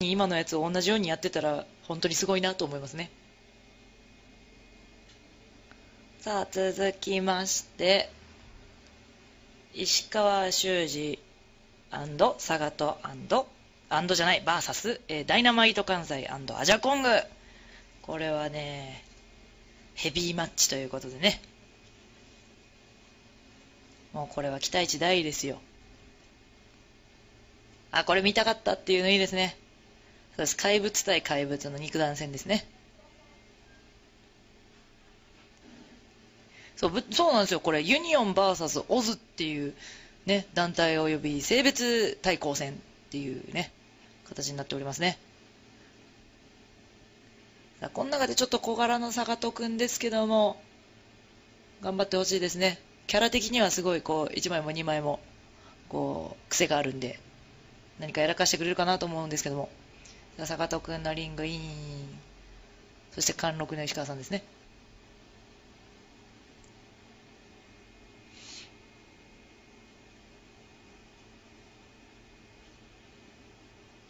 今のやつを同じようにやってたら本当にすごいなと思いますね。さあ続きまして石川修司サガトアンドじゃないバーサス、えー、ダイナマイト関西アジャコング。これはねヘビーマッチということでね。もうこれは期待値大ですよ。あこれ見たかったっていうのいいですね。そうです。怪物対怪物の肉弾戦ですね。そう、そうなんですよ。これ、ユニオン VS オズっていうね、団体及び性別対抗戦っていうね、形になっておりますね。さあ、この中でちょっと小柄の坂戸くんですけども、頑張ってほしいですね。キャラ的にはすごいこう、1枚も2枚も、こう、癖があるんで、何かやらかしてくれるかなと思うんですけども。坂戸くんのリングイン。そして貫禄の石川さんですね。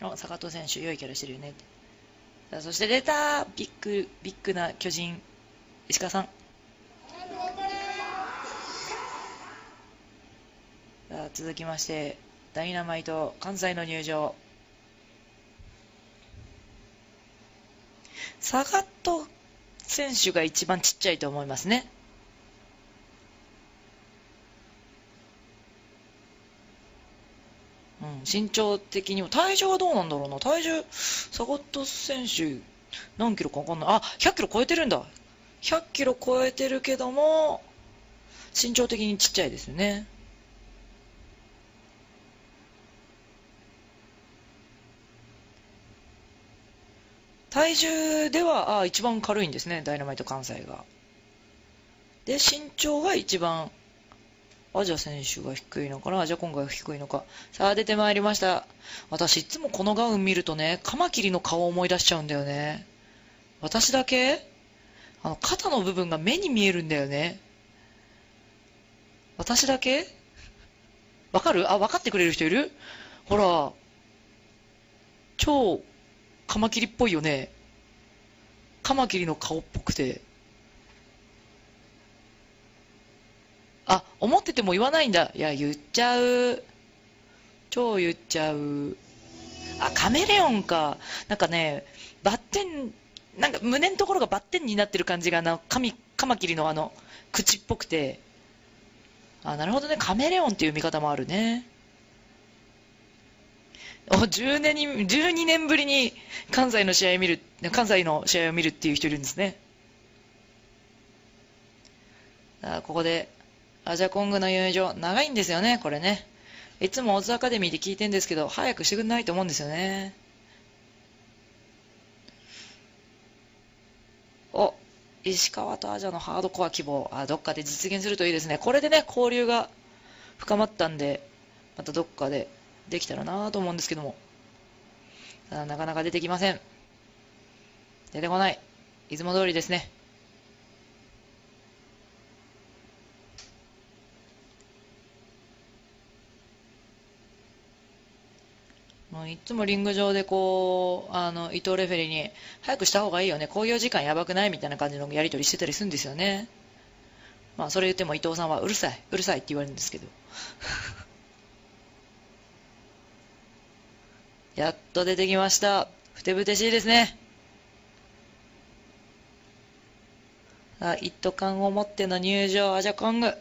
あ、坂戸選手、良いキャラしてるよね。さあそして出たビッグ、ビッグな巨人、石川さん。さあ続きまして、ダイナマイト関西の入場。サガット選手が一番ちっちゃいと思いますね。うん、身長的にも、体重はどうなんだろうな。体重、サガット選手、何キロかわかんない。あ、100キロ超えてるんだ。100キロ超えてるけども、身長的にちっちゃいですよね。体重では、あ一番軽いんですね、ダイナマイト関西が。で、身長が一番、アジャ選手が低いのかな、アジャコンが低いのか。さあ、出てまいりました。私、いつもこのガウン見るとね、カマキリの顔を思い出しちゃうんだよね。私だけあの、肩の部分が目に見えるんだよね。私だけ？わかる？あ、分かってくれる人いる？ほら、超カマキリっぽいよね。カマキリの顔っぽくて。あ、思ってても言わないんだ。いや、言っちゃう。超言っちゃう。あ、カメレオンか。なんかね、バッテン、なんか胸のところがバッテンになってる感じがな、カミ、カマキリのあの、口っぽくて。あ、なるほどね。カメレオンっていう見方もあるね。10年に、12年ぶりに関西の試合を見る、関西の試合を見るっていう人いるんですね。あここで、アジャコングの友情、長いんですよね、これね。いつもオズアカデミーで聞いてんですけど、早くしてくんないと思うんですよね。お、石川とアジャのハードコア希望。あ、どっかで実現するといいですね。これでね、交流が深まったんで、またどっかでできたらなと思うんですけども。ただなかなか出てきません。出てこない。いつも通りですね。もういつもリング上でこう、あの、伊藤レフェリーに、早くした方がいいよね、興行時間やばくないみたいな感じのやり取りしてたりするんですよね。まあ、それ言っても伊藤さんは、うるさい、うるさいって言われるんですけど。やっと出てきました。ふてぶてしいですね。あ、一斗缶を持っての入場、アジャコング。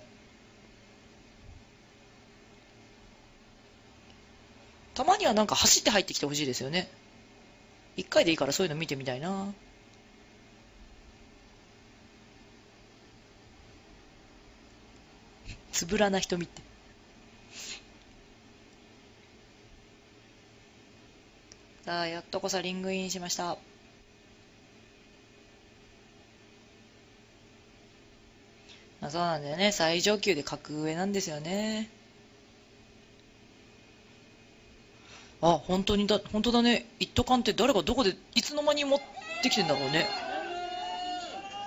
たまにはなんか走って入ってきてほしいですよね。一回でいいからそういうの見てみたいな。つぶらな瞳って。さあ、やっとこそリングインしました。まあ、そうなんだよね。最上級で格上なんですよね。あ、本当にだ、本当だね。一斗缶って誰がどこで、いつの間に持ってきてんだろうね。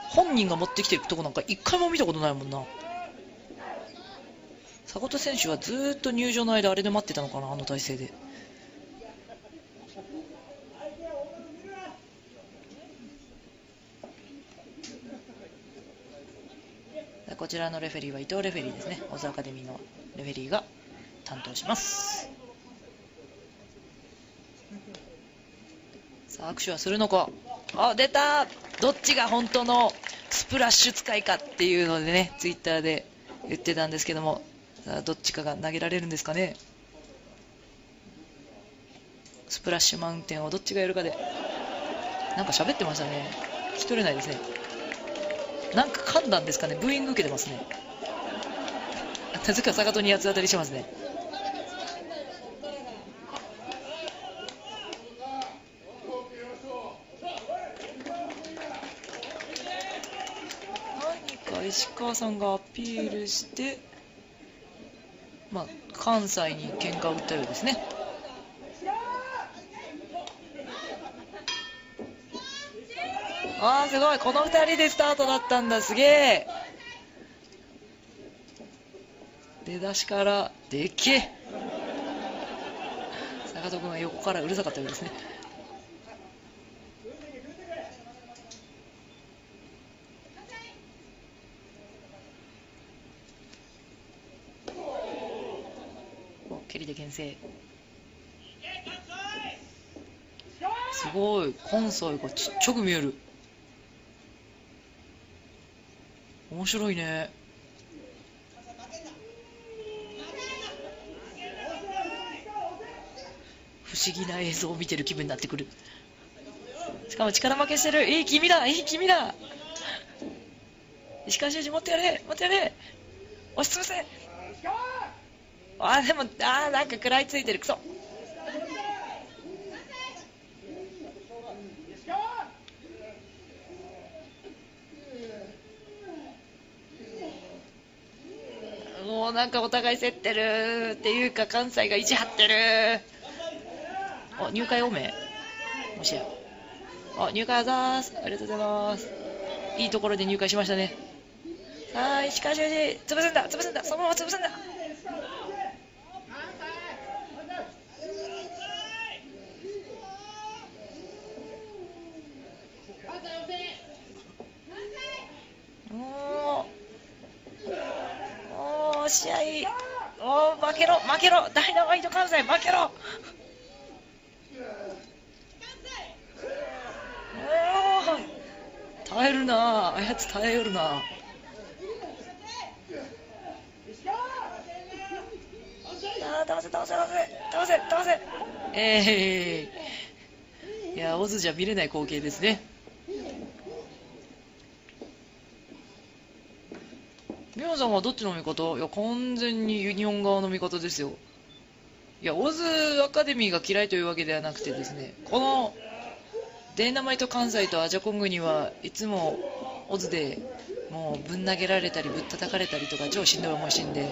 本人が持ってきてるとこなんか一回も見たことないもんな。坂本選手はずっと入場の間あれで待ってたのかな、あの体勢で。こちらのレフェリーは伊藤レフェリーですね。大津アカデミーのレフェリーが担当します。さあ、握手はするのか？あ、出たどっちが本当のスプラッシュ使いかっていうのでね、ツイッターで言ってたんですけども、さあ、どっちかが投げられるんですかね？スプラッシュマウンテンをどっちがやるかで。なんか喋ってましたね。聞き取れないですね。なんか噛んだんですかね。ブーイング受けてますね。なぜか坂戸に八つ当たりしますね。何か石川さんがアピールして、まあ、関西に喧嘩を売ったようですね。あーすごい。この2人でスタートだったんだ。すげえ。出だしからでっけえ。坂戸君は横からうるさかったようですね。お蹴りで牽制。すごい。関西がちっちゃく見える。面白いね。不思議な映像を見てる気分になってくる。しかも力負けしてる。いい君だ。いい君だ。石川修司持ってやれ。持ってやれ。押しつぶせ。あでもあなんか食らいついてる。クソもうなんかお互い競ってるっていうか関西が意地張ってる。あ入会おめ？もしや。あ入会あざーす。ありがとうございます。いいところで入会しましたね。はい石川修司潰すんだ潰すんだ。そのまま潰すんだおーおー試合おー負けろ負けろダイナマイト関西負けろ。耐えるなあやつ耐えよるな。あ倒せ倒せ倒せ倒せ倒せ。えー、いやオズじゃ見れない光景ですね。皆さんはどっちの味方？いや、完全にユニオン側の味方ですよ。いや、オズアカデミーが嫌いというわけではなくてですね、このダイナマイト関西とアジャコングにはいつもオズでもうぶん投げられたりぶったたかれたりとか超しんどい思いしてんで、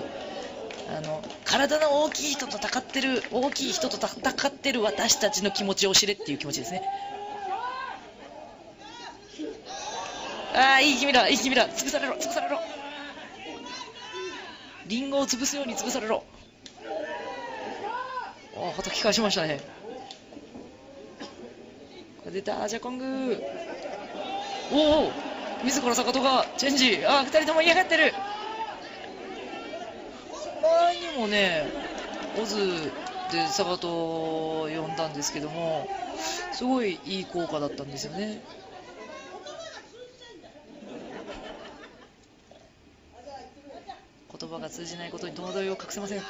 あの、体の大きい人と戦ってる、大きい人と戦ってる私たちの気持ちを知れっていう気持ちですね。ああ、いい君だ、いい君だ、潰されろ、潰されろ。リンゴを潰すように潰されろ。おはたき返しましたね。これ出た、ジャコングおお自ら坂戸がチェンジ。あ、二人とも嫌がってる。前にもね、オズで坂戸を呼んだんですけども、すごいいい効果だったんですよね。言葉が通じないことに戸惑いを隠せません。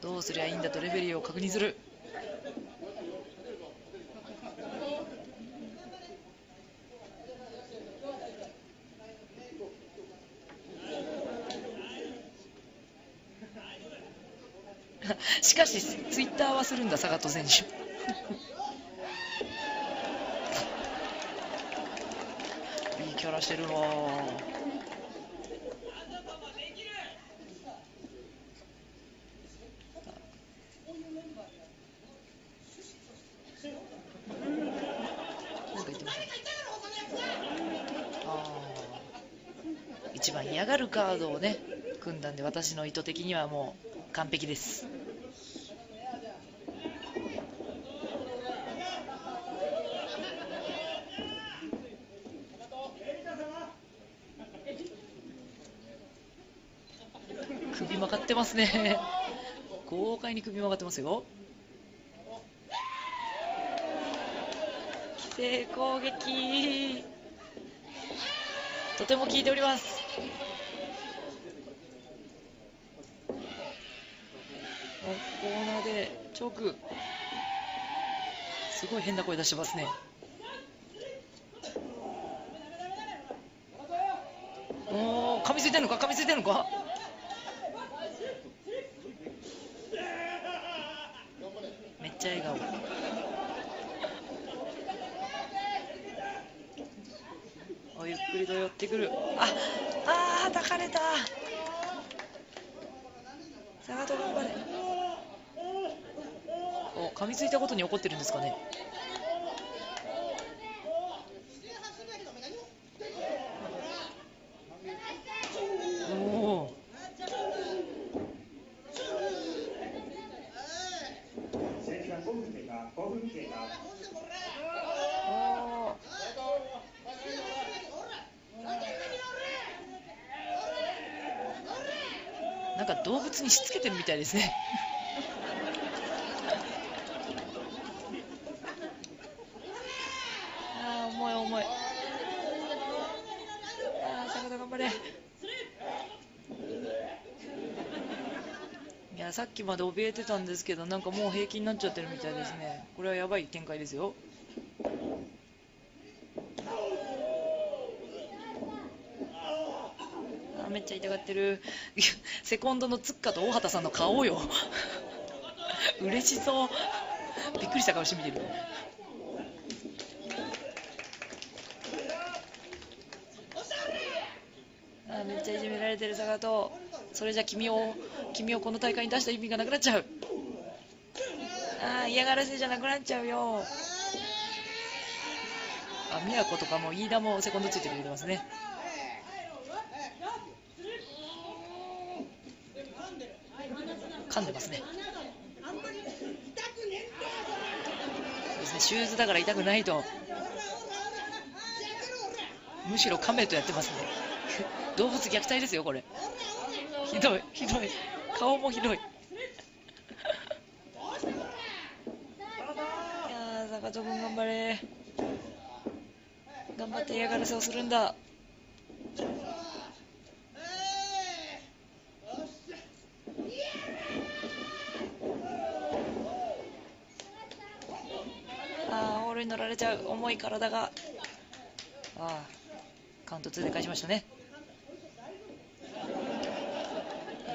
どうすりゃいいんだとレフェリーを確認する。しかしツイッターはするんだ坂戸選手いいキャラしてるわなんか言ってましたねあ一番嫌がるカードをね組んだんで私の意図的にはもう完璧です曲がってますね。豪快に首曲がってますよ。規制攻撃。とても効いております。コーナーでチョークすごい変な声出してますね。おお噛みついてんのか噛みついてんのかめっちゃ笑顔。おゆっくりと寄ってくる。ああー抱かれた。佐賀と頑張れ。お噛みついたことに怒ってるんですかねおお選手が5分経過、5分経過。おーなんか動物にしつけてるみたいですね。ああ重い重い。ああ坂田頑張れ。いやさっきまで怯えてたんですけどなんかもう平気になっちゃってるみたいですね。これはやばい展開ですよあーめっちゃ痛がってる。セコンドのつっかと大畑さんの顔よ。嬉しそう。びっくりした顔して見てる。あーめっちゃいじめられてる坂とそれじゃ君を君をこの大会に出した意味がなくなっちゃう。あ嫌がらせじゃなくなっちゃうよ。あ宮子とかも飯田もセコンドついてくれてますね。噛んでますね。ですね。シューズだから痛くないと。むしろカメとやってますね。動物虐待ですよこれ。ひどい。ひどい。顔もひどい。いやー坂戸君頑張れ。頑張って嫌がらせをするんだああホールに乗られちゃう重い体が。ああカウント2で返しましたね。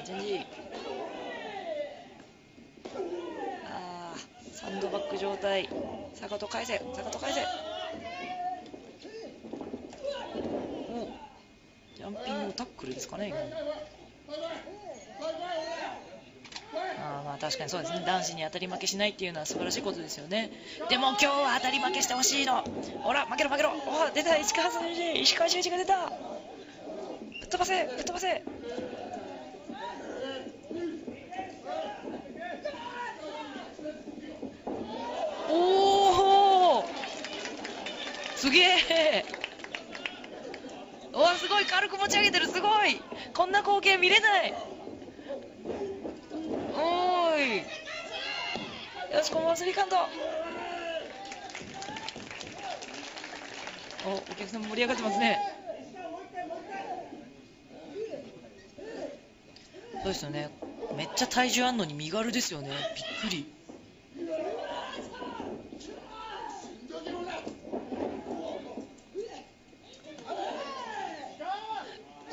チェンジああサンドバッグ状態。坂戸返せ坂戸返せおジャンピングタックルですかね今。あまあ確かにそうですね。男子に当たり負けしないっていうのは素晴らしいことですよね。でも今日は当たり負けしてほしいの。ほら負けろ負けろ。お出た。石川選手石川修司が出た。ぶっ飛ばせぶっ飛ばせ。おおすげえ。おわすごい。軽く持ち上げてる。すごい。こんな光景見れない。よしこのスリーカウントおお客さん盛り上がってますね。そうですよね？めっちゃ体重あんのに身軽ですよね。びっくり。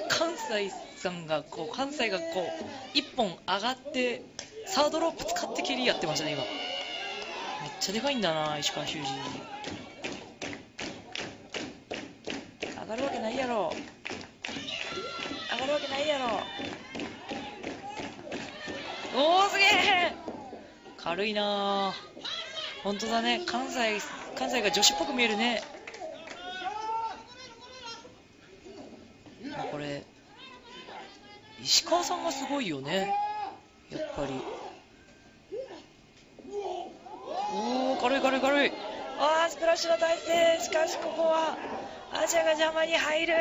関西さんがこう関西がこう一本上がってサードロープ使って蹴りやってましたね今。ちゃでかいんだな石川修司。上がるわけないやろ。上がるわけないやろ。おおすげえ。軽いな。本当だね。関西関西が女子っぽく見えるね。あこれ石川さんがすごいよね。やっぱりおお軽い軽い軽い。あースプラッシュの体勢しかしここはアジアが邪魔に入る。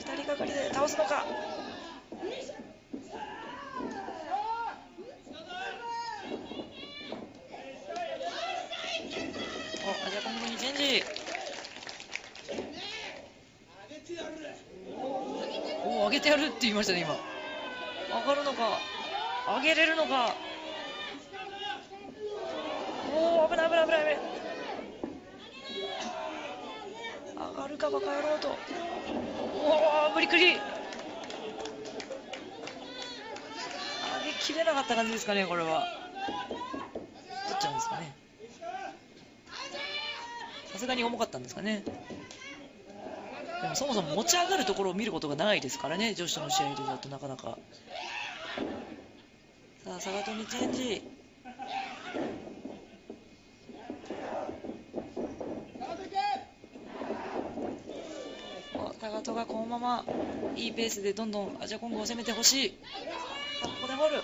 2人がかりで倒すのか。おアジャコングにチェンジ。お上げてやるって言いましたね今。上がるのか上げれるのか。おお危ない危ない危ない危ない。上がるかバカ野郎と。おお無理くり。上げきれなかった感じですかねこれは。取っちゃうんですかね。さすがに重かったんですかね。でもそもそも持ち上がるところを見ることがないですからね女子との試合でだとなかなか。さあサガトにチェンジ。おタガトがこのままいいペースでどんどんアジアコングを攻めてほしい。ここでホール。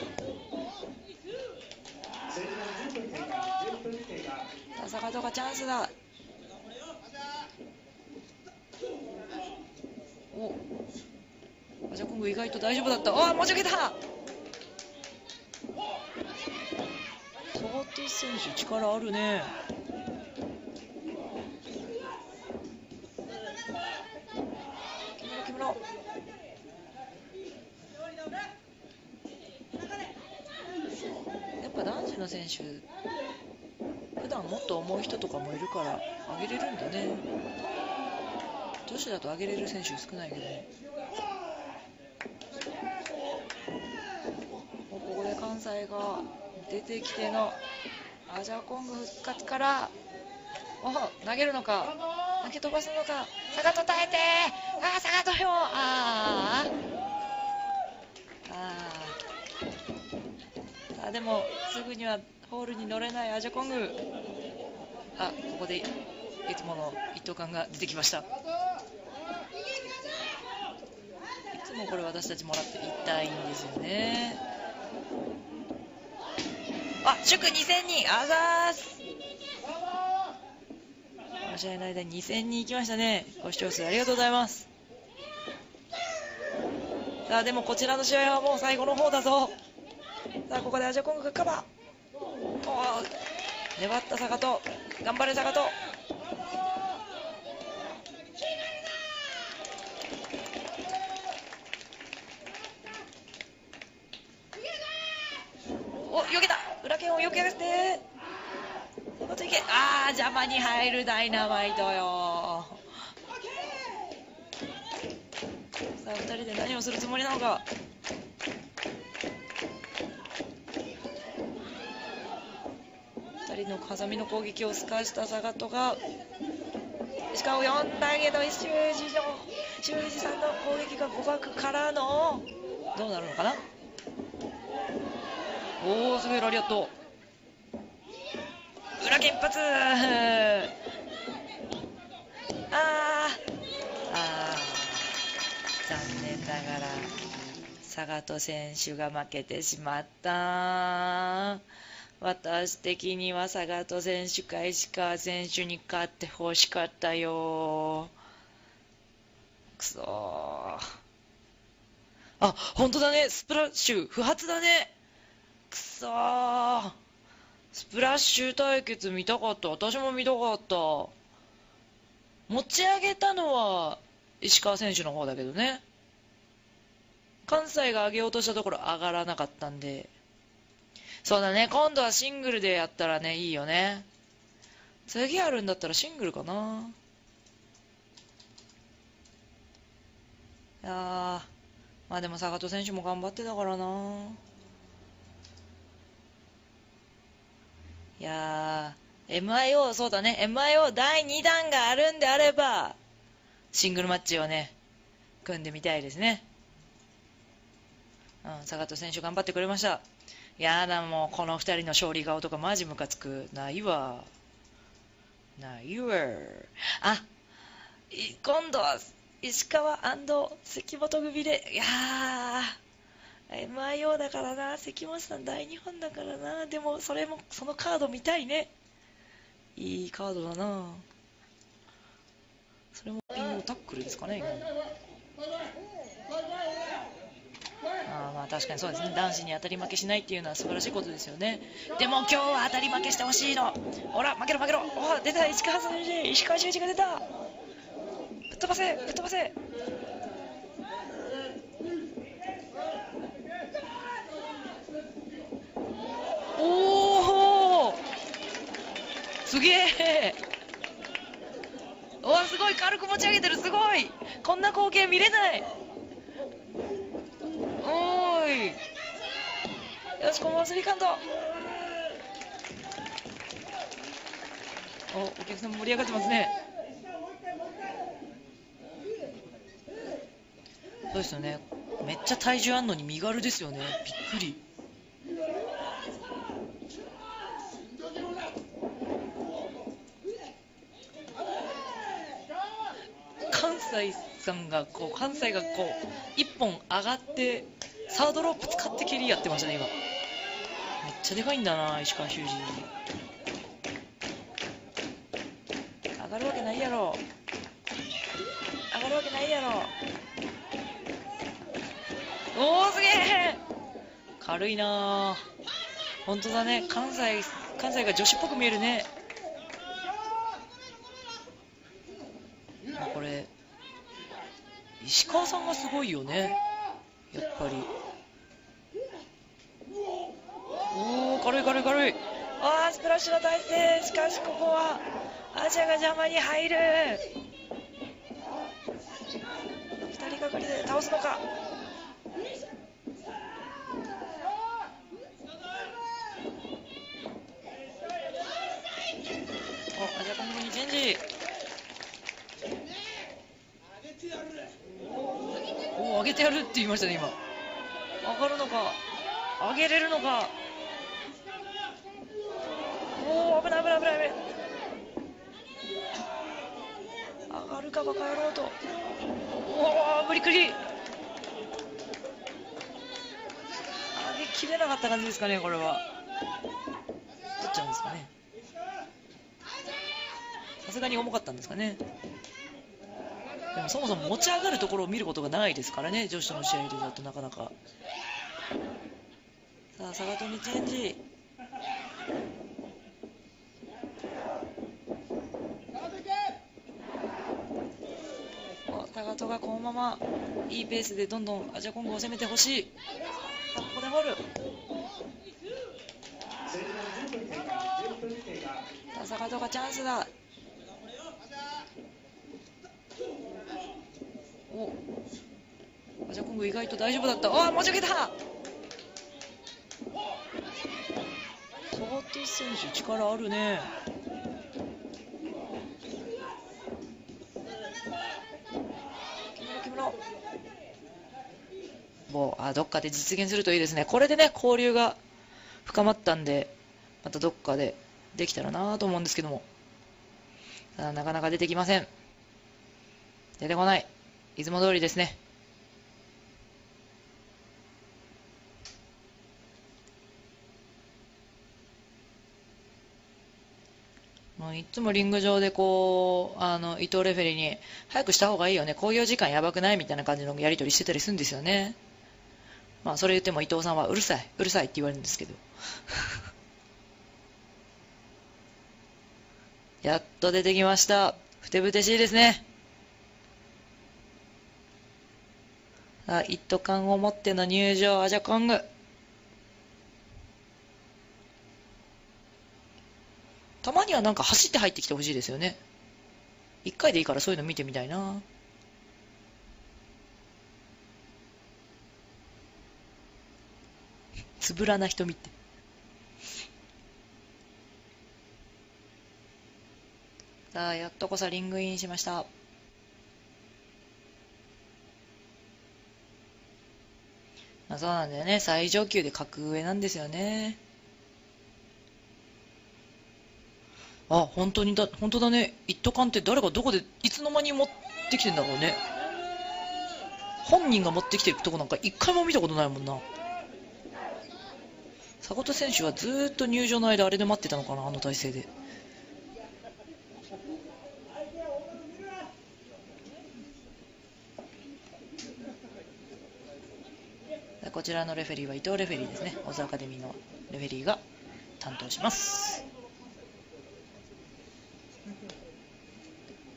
成長10分経過10分経過さあサガトがチャンスだ。お。アジャコング意外と大丈夫だった。あ持ち上げた。サガト選手力あるね木村木村やっぱ男子の選手普段もっと重い人とかもいるから上げれるんだね。女子だと上げれる選手少ないけどここで関西が出てきてのアジャコング復活からお投げるのか投げ飛ばすのか坂戸耐えてああ坂戸よ。あー。あー。あでもすぐにはホールに乗れないアジャコング。あここでいつもの一斗缶が出てきました。いつもこれ私たちもらって痛いんですよね。あ祝2000人あざーす。この試合の間に2000人行きましたね。ご視聴数ありがとうございます。さあでもこちらの試合はもう最後の方だぞ。さあここでアジャコングがカバーおー粘った坂戸。頑張れ坂戸お避けた裏剣を避けらせて。坂戸いけあー邪魔に入るダイナマイトよ。さあ2人で何をするつもりなのか。2人の風見の攻撃を透かしたサガットが。しかも4だけど修二の修二さんの攻撃が互角からの。どうなるのかな。おおすごいラリアット。裏剣発。あー。あ残念ながらサガト選手が負けてしまった。私的にはサガト選手か石川選手に勝ってほしかったよ。くそー。あ本当だね。スプラッシュ不発だね。くそスプラッシュ対決見たかった。私も見たかった。持ち上げたのは石川選手の方だけどね。関西が上げようとしたところ上がらなかったんで。そうだね。今度はシングルでやったらねいいよね。次あるんだったらシングルかな。いやまあでも坂戸選手も頑張ってたからな。いやー MIO そうだね。MIO 第2弾があるんであればシングルマッチをね組んでみたいですね。うん坂戸選手頑張ってくれました。いやだもうこの2人の勝利顔とかマジムカつく。ないわ。ないわ。あ今度は石川関本組で。いやー。MIO だからな関本さん大日本だからな。でもそれもそのカード見たいね。いいカードだな。それもピングタックルですかね今あーまあ確かにそうですね。男子に当たり負けしないっていうのは素晴らしいことですよね。でも今日は当たり負けしてほしいの。ほら負けろ負けろ。お出た。石川選手石川修司が出た。ぶっ飛ばせぶっ飛ばせおおすげえ。おーすごい。軽く持ち上げてる。すごい。こんな光景見れない。おーい。よしこのままスリーカウント。おお客さんも盛り上がってますね。そうですよね。めっちゃ体重あんのに身軽ですよね。びっくり関西さんがこう関西がこう一本上がってサードロープ使って蹴りやってましたね今。めっちゃでかいんだな石川修司。上がるわけないやろ。上がるわけないやろ。おおすげえ。軽いな本当だね。関西関西が女子っぽく見えるねこれ石川さんがすごいよね。やっぱり。おお軽い軽い軽い。ああスプラッシュの体勢。しかしここはアジアが邪魔に入る。2人がかりで倒すのかおアジアコンボにチェンジおお上げてやるって言いましたね今。上がるのか上げれるのか。おお危ない危ない危ない危ない。上がるかバカ野郎と。おお無理くり。上げきれなかった感じですかねこれは。取っちゃうんですかね。さすがに重かったんですかね。そもそも持ち上がるところを見ることがないですからね女子との試合でだとなかなか。さあサガトにチェンジおタガトがこのままいいペースでどんどんアジアコンゴを攻めてほしい。あここでホール。前半10分経過10分経過さあサガトがチャンスだお。アジャコング意外と大丈夫だった。あ持ち上げた。サガト選手力あるね。木村木村。もうあどっかで実現するといいですね。これでね交流が深まったんでまたどっかでできたらなと思うんですけども。さあなかなか出てきません。出てこないいつも通りですね。もういつもリング上でこうあの伊藤レフェリーに早くした方がいいよね。興行時間やばくないみたいな感じのやり取りしてたりするんですよね。まあそれ言っても伊藤さんはうるさい。うるさいって言われるんですけど。やっと出てきました。ふてぶてしいですね。あ一斗缶を持っての入場アジャコングたまにはなんか走って入ってきてほしいですよね。一回でいいからそういうの見てみたいな。つぶらな瞳って。さあやっとこそリングインしましたまあそうなんだよね。最上級で格上なんですよね。あ本当にだ本当だね。一斗缶って誰がどこでいつの間に持ってきてんだろうね。本人が持ってきてるとこなんか一回も見たことないもんな。坂本選手はずっと入場の間あれで待ってたのかなあの体勢で。こちらのレフェリーは伊藤レフェリーですね。オズアカデミーのレフェリーが担当します。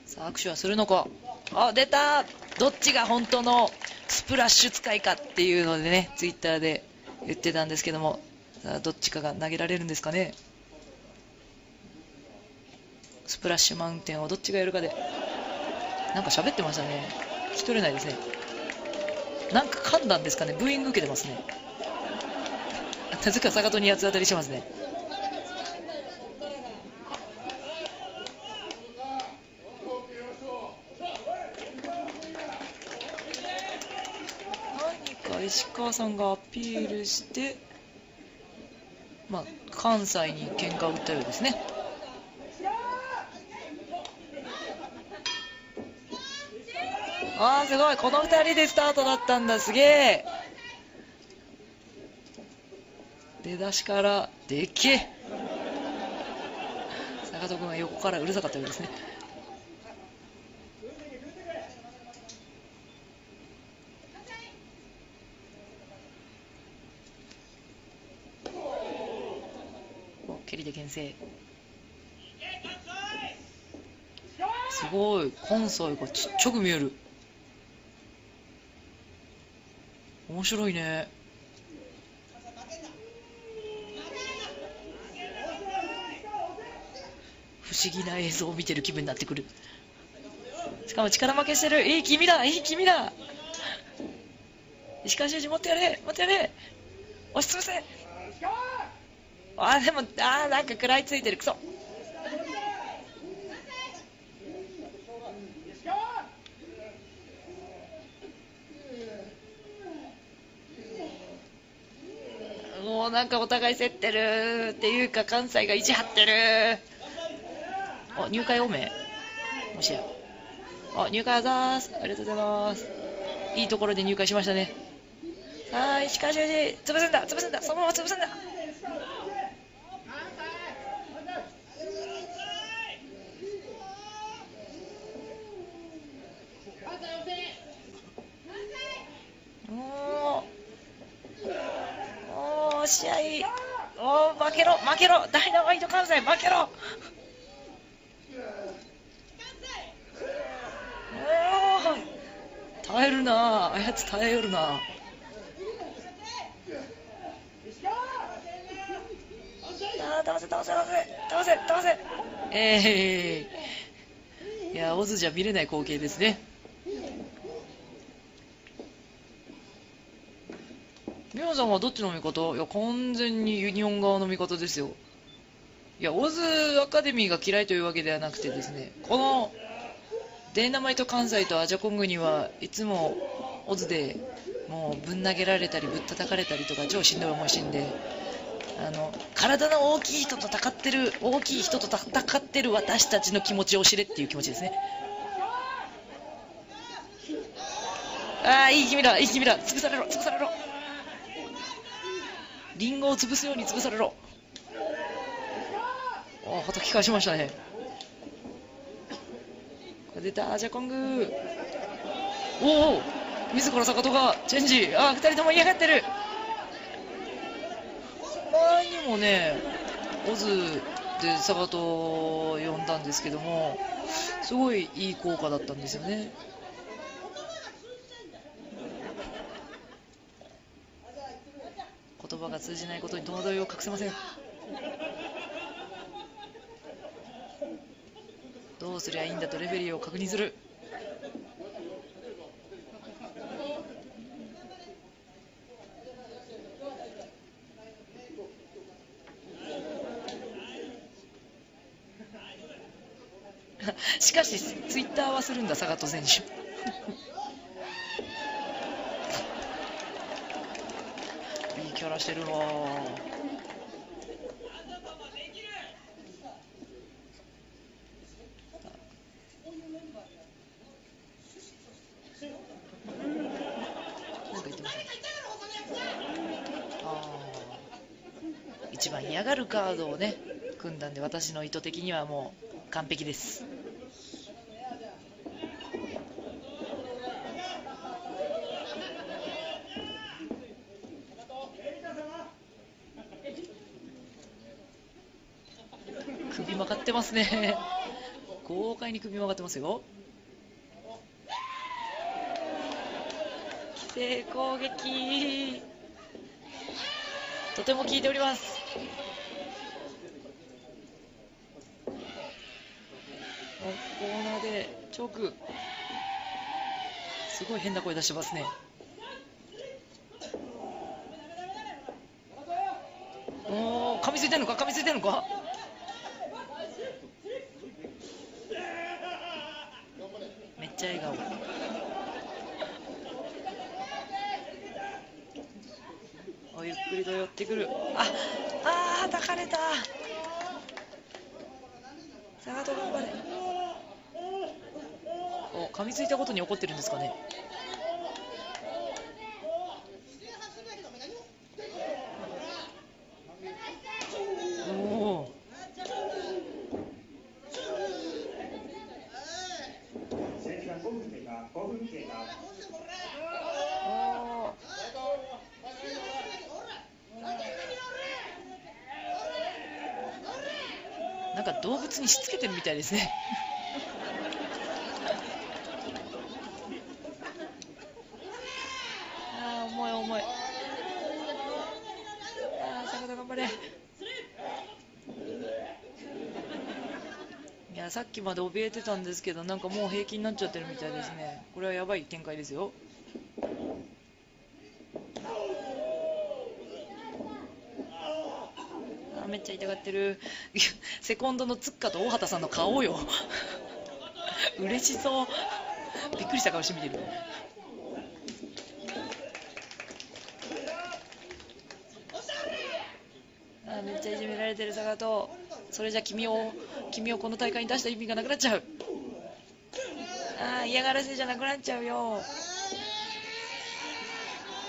さあ、握手はするのか？あ、出たどっちが本当のスプラッシュ使いかっていうのでね、ツイッターで言ってたんですけども、さあ、どっちかが投げられるんですかね？スプラッシュマウンテンをどっちがやるかで。なんか喋ってましたね。聞き取れないですね。なんか噛んだんですかね。ブーイング受けてますね。なぜか坂戸に八つ当たりしますね。何か石川さんがアピールして、まあ、関西に喧嘩を売ったようですね。あーすごい。この2人でスタートだったんだ。すげえ。出だしからでっけえ。坂戸君は横からうるさかったようですね。お蹴りで牽制。すごい。関西がちっちゃく見える。面白いね。不思議な映像を見てる気分になってくる。しかも力負けしてる。いい君だ。いい君だ。石川修司持ってやれ。持ってやれ。押しつぶせ。あーでもあーなんか食らいついてる。クソもうなんかお互い競ってるっていうか関西が意地張ってる。あ入会多め？もしや。あ入会あざーす。ありがとうございます。いいところで入会しましたね。はい石川修司潰すんだ潰すんだ。そのまま潰すんだおーおー試合。おー負けろ負けろ。ダイナマイト関西負けろ。おー耐えるな。あやつ耐えるな。あー倒せ倒せ倒せ倒せ倒せ。えー、いやオズじゃ見れない光景ですね。皆さんはどっちの味方？いや、完全にユニオン側の味方ですよ。いや、オズアカデミーが嫌いというわけではなくてですね、このデイナマイト関西とアジャコングにはいつもオズでもうぶん投げられたりぶったたかれたりとか超しんどい思いしてんで、あの、体の大きい人と戦ってる、大きい人と戦ってる私たちの気持ちを知れっていう気持ちですね。ああ、いい君だ、いい君だ、潰されろ、潰されろ。リンゴを潰すように潰されろ。おはたき返しましたね。これ出た、ジャコング。おお、自ら坂戸がチェンジ。あ、二人とも嫌がってる。前にもね、オズで坂戸を呼んだんですけども、すごいいい効果だったんですよね。言葉が通じないことに戸惑いを隠せません。どうすりゃいいんだとレフェリーを確認する。しかしツイッターはするんだ坂戸選手いいキャラしてるわ。なんか言ってました。あ一番嫌がるカードをね組んだんで私の意図的にはもう完璧です首曲がってますね。豪快に首曲がってますよ。規制攻撃。とても効いております。コーナーでチョーク。すごい変な声出してますね。おー、噛みついてんのか噛みついてんのかめっちゃ笑顔。おゆっくりと寄ってくる。あ、あー、抱かれた。佐賀と頑張れ。お、噛みついたことに怒ってるんですかね。おお。選手は5分経過、5分経過。おーなんか動物にしつけてるみたいですね。あー重い重い。あー坂田頑張れ。いやさっきまで怯えてたんですけどなんかもう平気になっちゃってるみたいですね。これはやばい展開ですよ。あーめっちゃ痛がってる。セコンドのつっかと大畑さんの顔よ。嬉しそう。びっくりした顔して見てる。あめっちゃいじめられてる坂戸。それじゃ君を君をこの大会に出した意味がなくなっちゃう。あ嫌がらせじゃなくなっちゃうよ。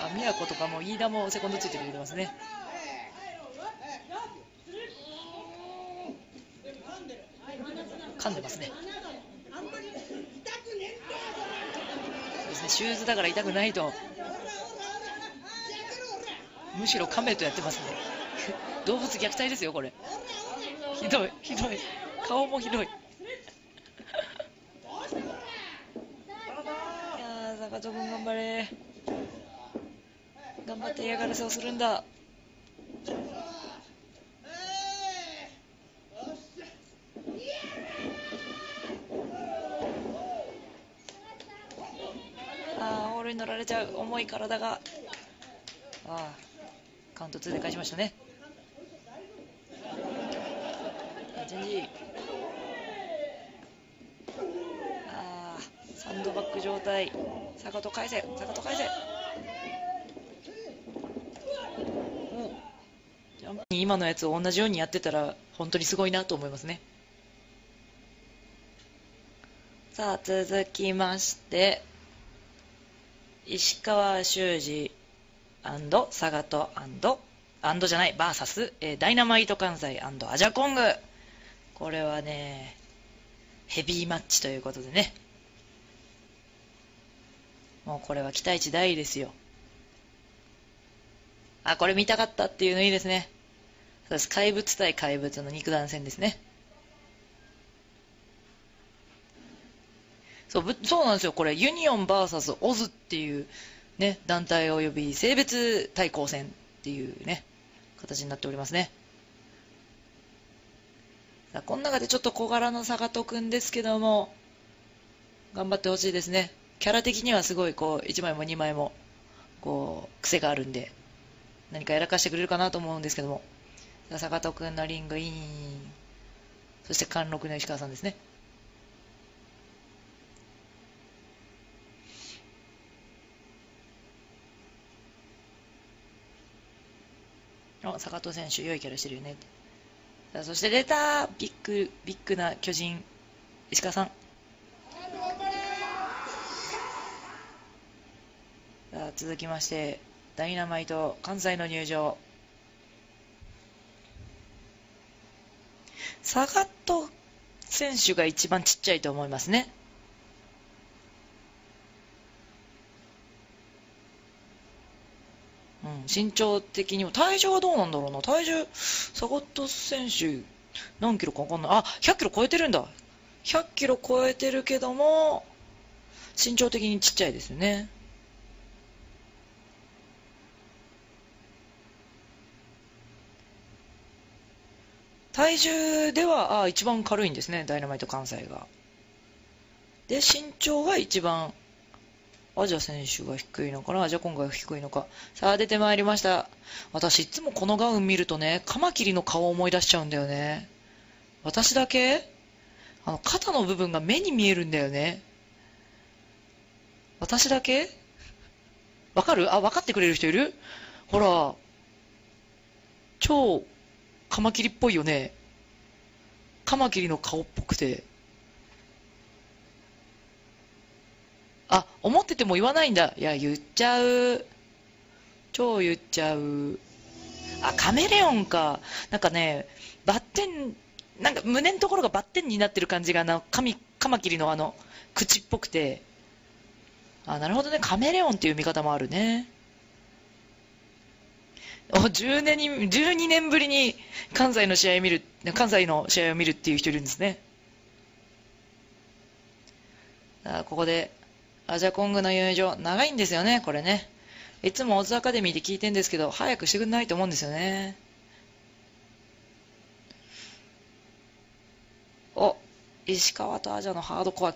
あ宮子とかも飯田もセコンドついてくれてますね。噛んでますね。そうですね。シューズだから痛くないと。むしろカメとやってますね。動物虐待ですよこれ。ひどい。ひどい。顔もひどい。いやー坂戸君頑張れ。頑張って嫌がらせをするんだああオールに乗られちゃう重い体が。ああカウント2で返しましたね。チェンジああサンドバッグ状態。坂戸返せ坂戸返せおジャンプ今のやつを同じようにやってたら本当にすごいなと思いますね。さあ続きまして。石川修司サガトアンドじゃないバーサス、えーダイナマイト関西アジャコングこれはねヘビーマッチということでね。もうこれは期待値大ですよ。あこれ見たかったっていうのいいですね。そうです。怪物対怪物の肉弾戦ですね。そうそうなんですよ、これ、ユニオン VS オズっていう、ね、団体及び性別対抗戦っていうね、形になっておりますね。さあこの中でちょっと小柄な坂戸くんですけども、頑張ってほしいですね。キャラ的にはすごい、こう、1枚も2枚も、こう、癖があるんで、何かやらかしてくれるかなと思うんですけども、坂戸くんのリングイン、そして貫禄の石川さんですね。坂戸選手、良いキャラしてるよね。あそして出たビッグ、ビッグな巨人、石川さん。あ続きまして、ダイナマイト、関西の入場。坂戸選手が一番ちっちゃいと思いますね。うん、身長的にも体重はどうなんだろうな体重坂戸選手何キロかわかんない。あ、100キロ超えてるんだ。100キロ超えてるけども、身長的にちっちゃいですよね。体重では、あ、一番軽いんですね、ダイナマイト関西が。で、身長が一番、あ、じゃあ選手が低いのかな？じゃあ今回は低いのか？さあ、出てまいりました。私、いつもこのガウン見るとね、カマキリの顔を思い出しちゃうんだよね。私だけ？あの、肩の部分が目に見えるんだよね。私だけ？わかる？あ、わかってくれる人いる？ほら、超カマキリっぽいよね。カマキリの顔っぽくて。あ、思ってても言わないんだ。いや、言っちゃう。超言っちゃう。あ、カメレオンか。なんかね、バッテン、なんか胸のところがバッテンになってる感じが、あの、カミ、カマキリのあの、口っぽくて。あ、なるほどね。カメレオンっていう見方もあるね。お、10年に、12年ぶりに関西の試合を見る、関西の試合を見るっていう人いるんですね。あここで、アジャコングの友情、長いんですよね、これね。いつもオズアカデミーで聞いてんですけど、早くしてくんないと思うんですよね。お、石川とアジャのハードコア